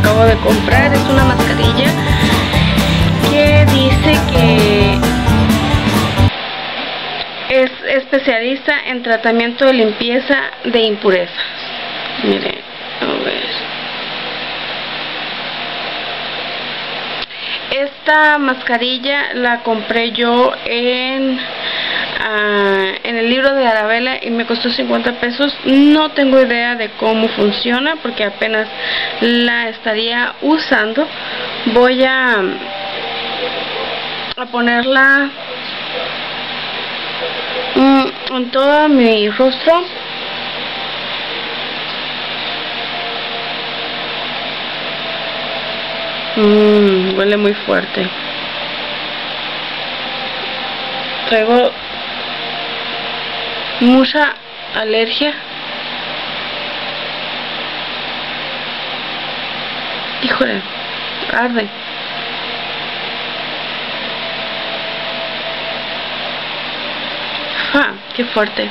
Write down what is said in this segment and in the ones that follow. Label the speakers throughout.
Speaker 1: de comprar es una mascarilla que dice que es especialista en tratamiento de limpieza de impurezas. Miren, a ver. Esta mascarilla la compré yo en Ah, en el libro de Arabella y me costó 50 pesos. No tengo idea de cómo funciona porque apenas la estaría usando. Voy a, a ponerla mm, en todo mi rostro. Mmm, huele muy fuerte. Traigo mucha alergia. Híjole, arde. Ah, qué fuerte.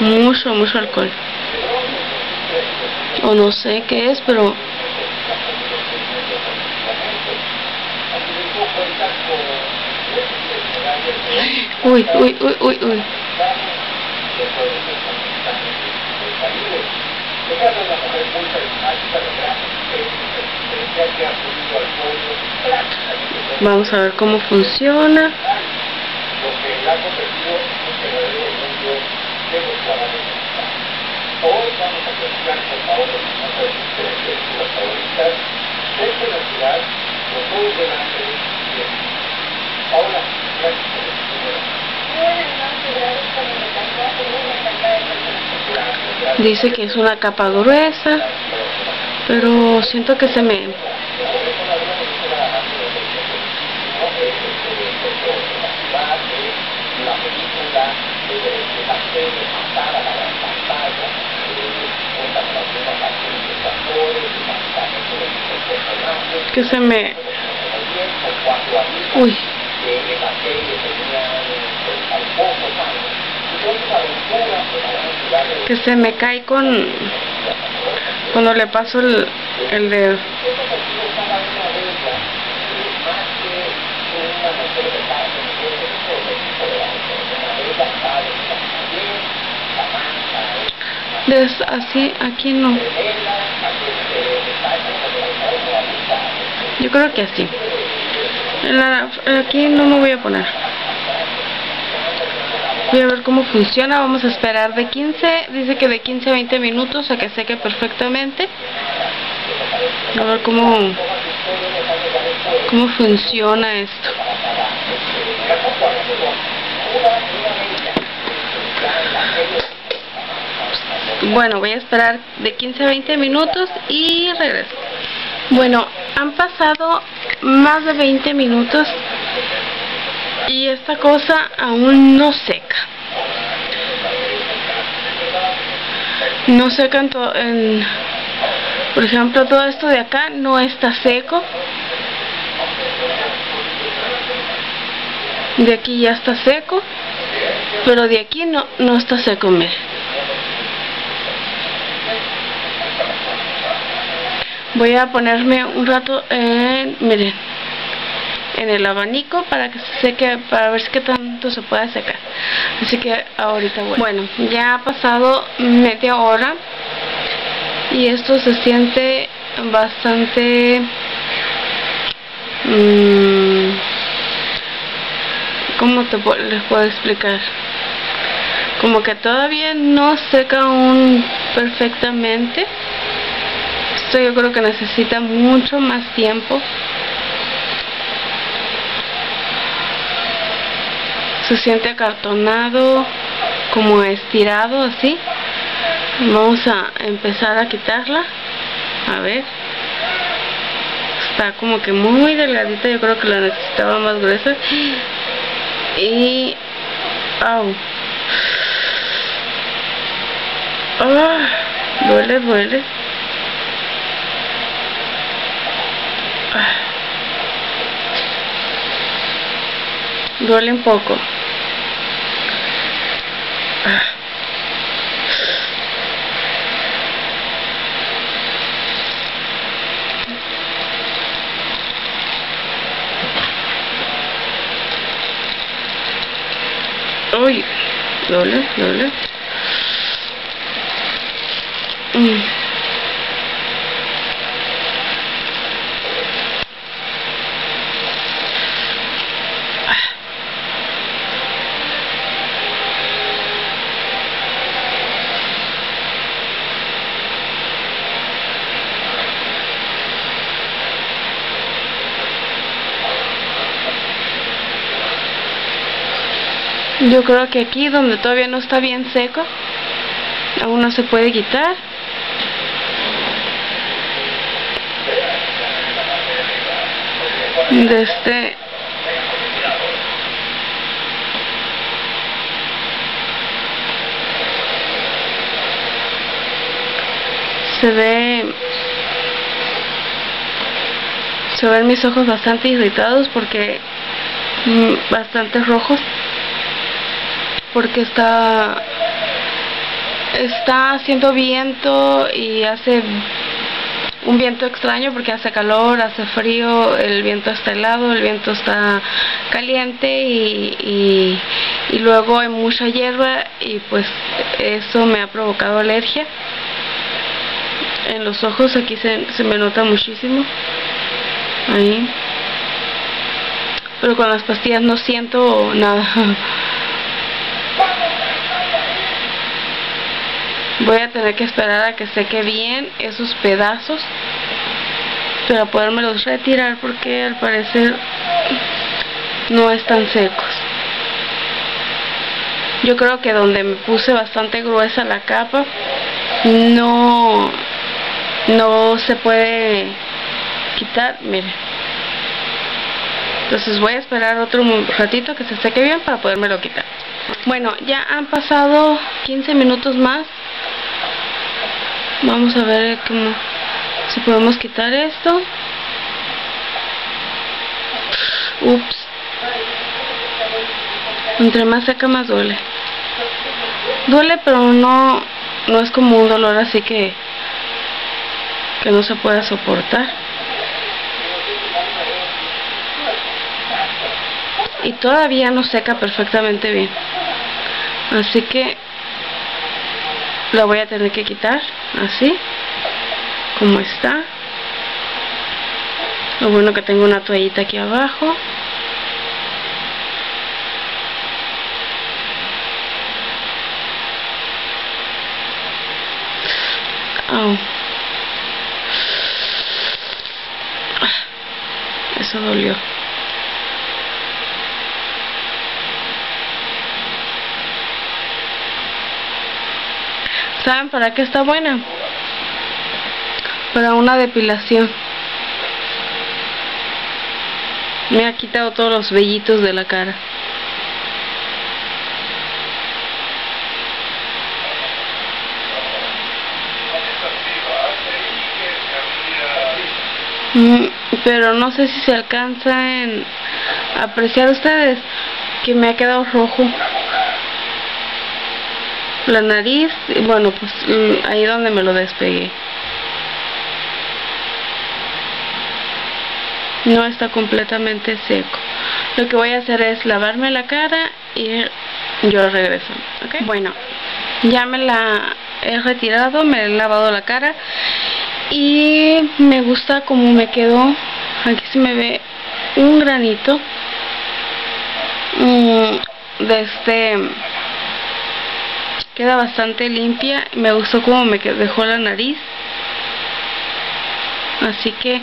Speaker 1: Mucho, mucho alcohol o no sé qué es, pero uy, uy, uy, uy, uy. Vamos a ver cómo funciona. Dice que es una capa gruesa, pero siento que se me... que se me uy. Que se me cae con cuando le paso el, el dedo Así, aquí no. Yo creo que así. aquí no me voy a poner. Voy a ver cómo funciona. Vamos a esperar de 15. Dice que de 15 a 20 minutos a que seque perfectamente. A ver cómo, cómo funciona esto. Bueno, voy a esperar de 15 a 20 minutos y regreso. Bueno, han pasado más de 20 minutos y esta cosa aún no seca. No seca en, en por ejemplo, todo esto de acá no está seco. De aquí ya está seco, pero de aquí no, no está seco, miren. Voy a ponerme un rato en, miren, en el abanico para que se seque, para ver qué tanto se puede secar. Así que ahorita bueno. Bueno, ya ha pasado media hora y esto se siente bastante mmm, ¿cómo te les puedo explicar? como que todavía no seca aún perfectamente esto yo creo que necesita mucho más tiempo. Se siente acartonado como estirado así. Vamos a empezar a quitarla. A ver. Está como que muy delgadita yo creo que la necesitaba más gruesa. Y au. Ah, duele duele ah. Duele un poco. Uy, doble, doble. Mm. Yo creo que aquí donde todavía no está bien seco, aún no se puede quitar. De este se ve se ven mis ojos bastante irritados porque mm, bastante rojos porque está está haciendo viento y hace un viento extraño porque hace calor, hace frío, el viento está helado, el viento está caliente y, y, luego hay mucha hierba y pues eso me ha provocado alergia. En los ojos aquí se, se me nota muchísimo. Ahí. Pero con las pastillas no siento nada voy a tener que esperar a que seque bien esos pedazos para podérmelos retirar porque al parecer no están secos. Yo creo que donde me puse bastante gruesa la capa no no se puede quitar miren. Entonces voy a esperar otro ratito que se seque bien para podérmelo quitar. Bueno ya han pasado 15 minutos más vamos a ver cómo si podemos quitar esto. Ups. Entre más seca más duele. Duele pero no no es como un dolor así que que no se pueda soportar. Y todavía no seca perfectamente bien. Así que la voy a tener que quitar así como está. Lo bueno que tengo una toallita aquí abajo. Oh. eso dolió ¿Saben para qué está buena? Para una depilación. Me ha quitado todos los vellitos de la cara. Mm, pero no sé si se alcanza en apreciar ustedes que me ha quedado rojo la nariz, bueno, pues mm, ahí donde me lo despegué. no está completamente seco lo que voy a hacer es lavarme la cara y yo regreso ¿okay? bueno ya me la he retirado me he lavado la cara y me gusta como me quedó aquí se me ve un granito mm, de este queda bastante limpia. Me gustó como me dejó la nariz. Así que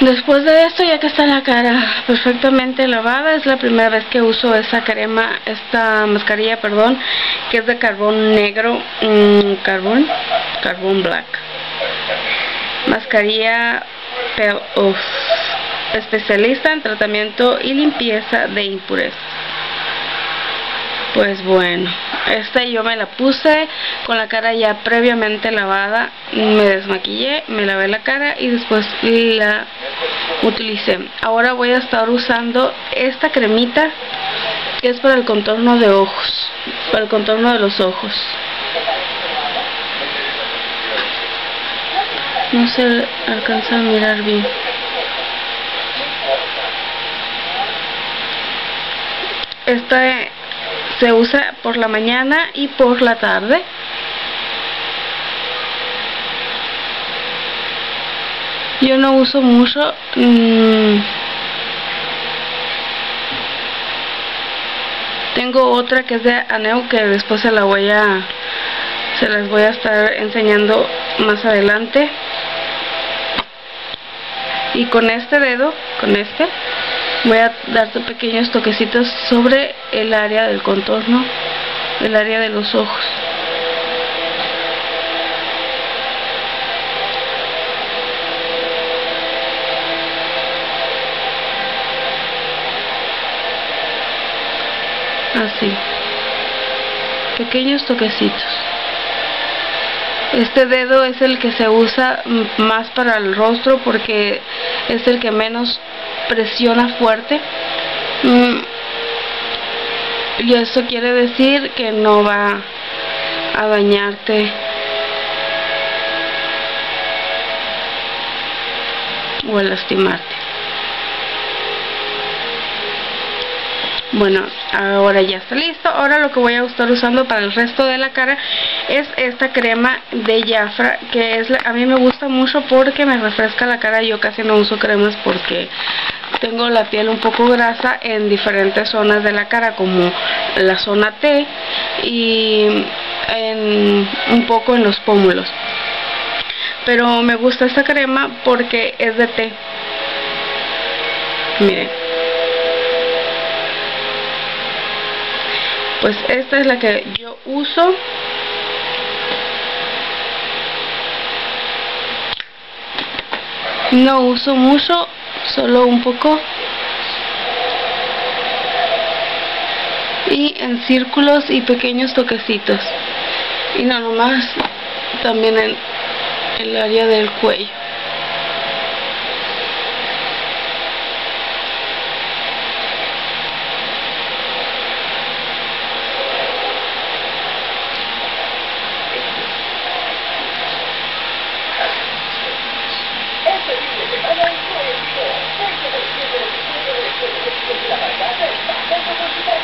Speaker 1: después de esto ya que está la cara perfectamente lavada es la primera vez que uso esa crema esta mascarilla perdón que es de carbón negro mmm, carbón carbón black. Mascarilla especialista en tratamiento y limpieza de impurezas pues bueno esta yo me la puse con la cara ya previamente lavada me desmaquillé, me lavé la cara y después la utilicé. Ahora voy a estar usando esta cremita que es para el contorno de ojos para el contorno de los ojos. No se alcanza a mirar bien. Esta se usa por la mañana y por la tarde. Yo no uso mucho mmm, tengo otra que es de Aneo que después se la voy a se las voy a estar enseñando más adelante. Y con este dedo con este voy a darte pequeños toquecitos sobre el área del contorno el área de los ojos. Así. Pequeños toquecitos. Este dedo es el que se usa más para el rostro porque es el que menos presiona fuerte. Mm, y eso quiere decir que no va a dañarte. O a lastimarte. Bueno ahora ya está listo. Ahora lo que voy a estar usando para el resto de la cara es esta crema de Jafra que es a mí me gusta mucho porque me refresca la cara. Yo casi no uso cremas porque tengo la piel un poco grasa en diferentes zonas de la cara como la zona T y en, un poco en los pómulos. Pero me gusta esta crema porque es de té. Miren. Pues esta es la que yo uso. No uso mucho solo un poco. Y en círculos y pequeños toquecitos. Y no nomás también en el área del cuello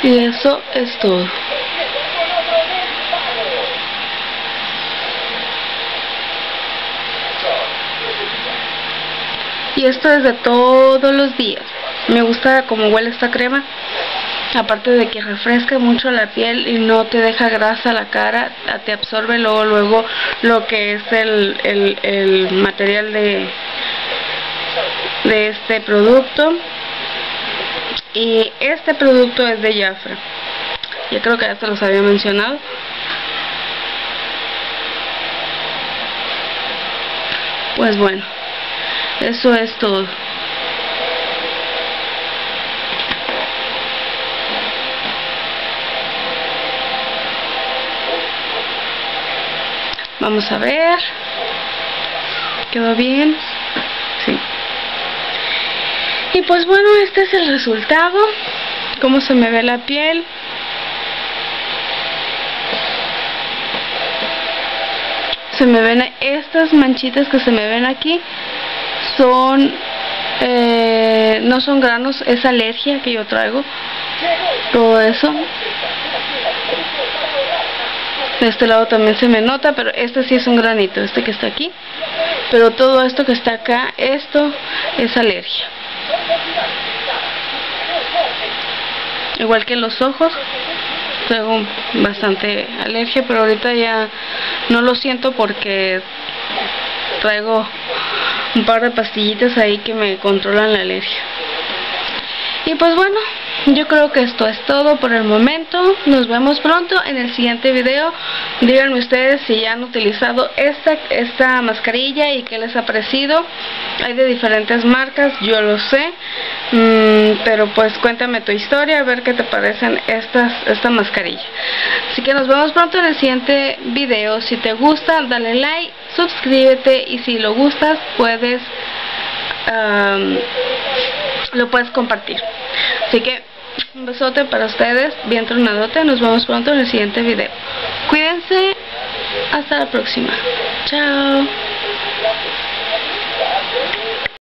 Speaker 1: Y eso es todo. Y esto es de todos los días. Me gusta como huele esta crema. Aparte de que refresca mucho la piel y no te deja grasa la cara, te absorbe luego, luego lo que es el, el, el material de, de este producto y este producto es de Jafra ya creo que ya se los había mencionado. Pues bueno eso es todo. Vamos a ver. Quedó bien y pues bueno, este es el resultado. Cómo se me ve la piel. Se me ven estas manchitas que se me ven aquí. Son Eh, no son granos, es alergia que yo traigo. Todo eso. De este lado también se me nota, pero este sí es un granito, este que está aquí. Pero todo esto que está acá, esto es alergia. Igual que los ojos, tengo bastante alergia, pero ahorita ya no lo siento porque traigo un par de pastillitas ahí que me controlan la alergia. Y pues bueno, yo creo que esto es todo por el momento. Nos vemos pronto en el siguiente video. Díganme ustedes si ya han utilizado esta, esta mascarilla y qué les ha parecido. Hay de diferentes marcas, yo lo sé. Mm, pero pues cuéntame tu historia, a ver qué te parecen estas, esta mascarilla. Así que nos vemos pronto en el siguiente video. Si te gusta, dale like, suscríbete y si lo gustas puedes lo puedes compartir. Así que un besote para ustedes, bien tronadote. Nos vemos pronto en el siguiente video. Cuídense. Hasta la próxima. Chao.